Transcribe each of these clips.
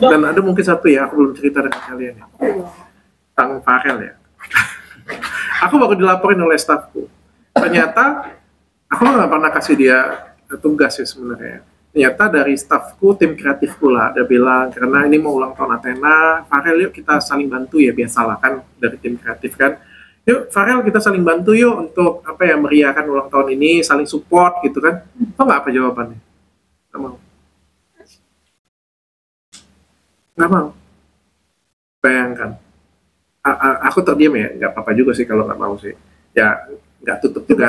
Dan ada mungkin satu ya, aku belum cerita dengan kalian ya. Tentang Farel ya. aku baru dilaporin oleh stafku. Ternyata aku nggak pernah kasih dia tugas ya sebenarnya. Ternyata dari stafku, tim kreatifku lah, ada bilang karena ini mau ulang tahun Athena, Farel yuk kita saling bantu ya biasalah kan dari tim kreatif kan. Yuk Farel kita saling bantu yuk untuk apa ya meriahkan ulang tahun ini, saling support gitu kan. Tau nggak apa jawabannya? Nggak. Nggak mau. Bayangkan. A- a- aku terdiam ya, nggak apa-apa juga sih kalau nggak mau sih. Ya nggak tutup juga,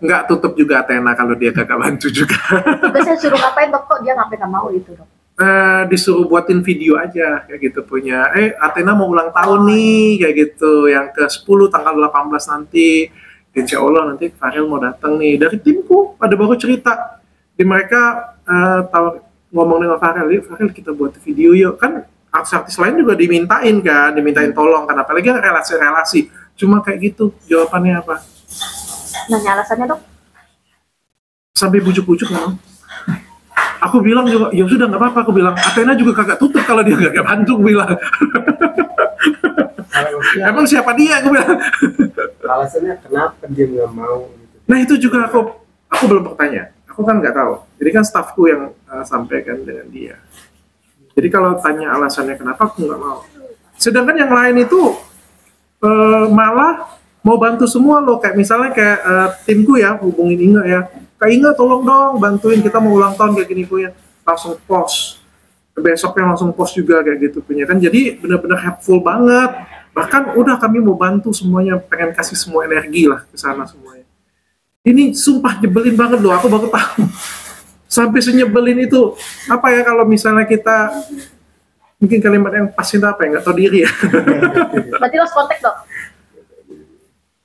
nggak tutup juga Athena kalau dia kagak bantu juga. Tugasnya suruh ngapain dok kok dia ngapain nggak mau gitu dok? Eh, disuruh buatin video aja kayak gitu punya eh Athena mau ulang tahun nih kayak gitu yang ke 10 tanggal 18 nanti Insya Allah nanti Farel mau datang nih dari timku pada baru cerita di mereka eh, tahu ngomong dengan Farel yuk Farel kita buat video yuk kan artis-artis lain juga dimintain kan dimintain tolong kan apalagi kan relasi-relasi cuma kayak gitu jawabannya apa Nanya alasannya dok? sampai bujuk-bujuk nggak mau. Aku bilang juga, ya sudah nggak apa-apa. Aku bilang, Athena juga kagak tutup kalau dia kagak bantu. Aku bilang, emang siapa dia? Aku bilang. alasannya kenapa dia nggak mau gitu. Nah itu juga aku, aku belum bertanya. Aku kan nggak tahu. Jadi kan stafku yang sampaikan dengan dia. Jadi kalau tanya alasannya kenapa, aku nggak mau. Sedangkan yang lain itu uh, malah mau bantu semua loh. Kayak misalnya kayak uh, timku ya, hubungin Inga ya. Kak Inga tolong dong bantuin kita mau ulang tahun kayak gini punya. Langsung post. Besoknya langsung post juga kayak gitu punya kan. Jadi benar-benar helpful banget. Bahkan udah kami mau bantu semuanya, pengen kasih semua energi lah ke sana semuanya. Ini sumpah nyebelin banget loh, aku baru tahu. Sampai senyebelin itu. Apa ya kalau misalnya kita mungkin kalimat yang pas itu apa ya nggak tahu diri ya. Berarti lost kontak dok?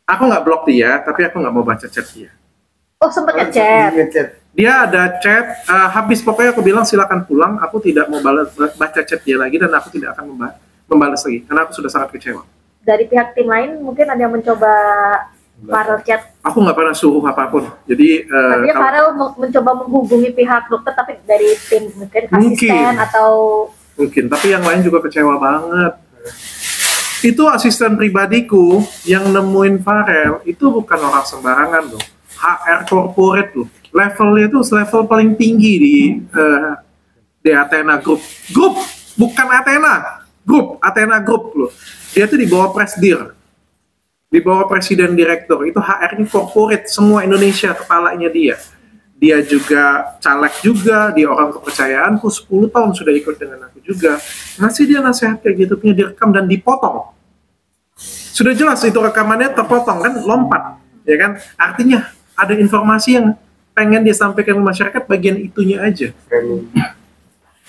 aku nggak blok dia, tapi aku nggak mau baca chat dia. Oh sempet ngechat. Ngechat. Dia ada chat, eh, habis pokoknya aku bilang silakan pulang, aku tidak mau balas, baca chat dia lagi dan aku tidak akan memba- membalas lagi, karena aku sudah sangat kecewa. Dari pihak tim lain mungkin ada yang mencoba Farel chat. Aku nggak pernah suruh apa pun, jadi eh, Artinya Farel men- mencoba menghubungi pihak dokter tapi dari tim mungkin Mungkin. asisten atau mungkin, tapi yang lain juga kecewa banget. Itu asisten pribadiku yang nemuin Farel, itu bukan orang sembarangan loh. HR corporate loh. Levelnya itu level paling tinggi di eh, di Athena Group. Group, bukan Athena. Group, Athena Group loh. Dia tuh di bawah Presdir. Di bawah presiden direktur. Itu HR-nya corporate, semua Indonesia kepalanya dia. Dia juga caleg juga, dia orang kepercayaanku 10 tahun sudah ikut dengan aku juga. Ngasih dia nasihat kayak gitu, punya direkam dan dipotong. Sudah jelas itu rekamannya terpotong kan, lompat. Ya kan? Artinya ada informasi yang pengen dia sampaikan ke masyarakat bagian itunya aja.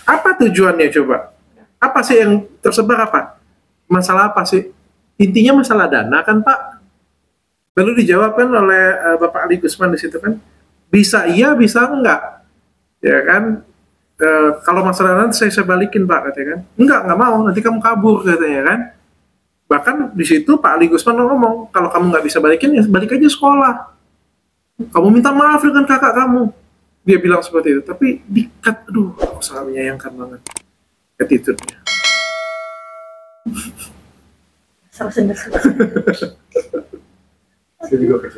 Apa tujuannya coba? Apa sih yang tersebar apa? Masalah apa sih? Intinya masalah dana kan Pak? Lalu dijawabkan oleh eh, Bapak Ali Gusman di situ kan, bisa iya, bisa enggak. Ya kan? Eh, kalau masalah dana saya, saya balikin Pak katanya kan. Enggak, enggak mau, nanti kamu kabur katanya kan. Bahkan di situ Pak Ali Gusman ngomong, kalau kamu nggak bisa balikin ya balik aja sekolah. Kamu minta maaf dengan kakak kamu dia bilang seperti itu tapi dikat aduh aku sangat menyayangkan banget attitude-nya seru seru Saya juga kecil.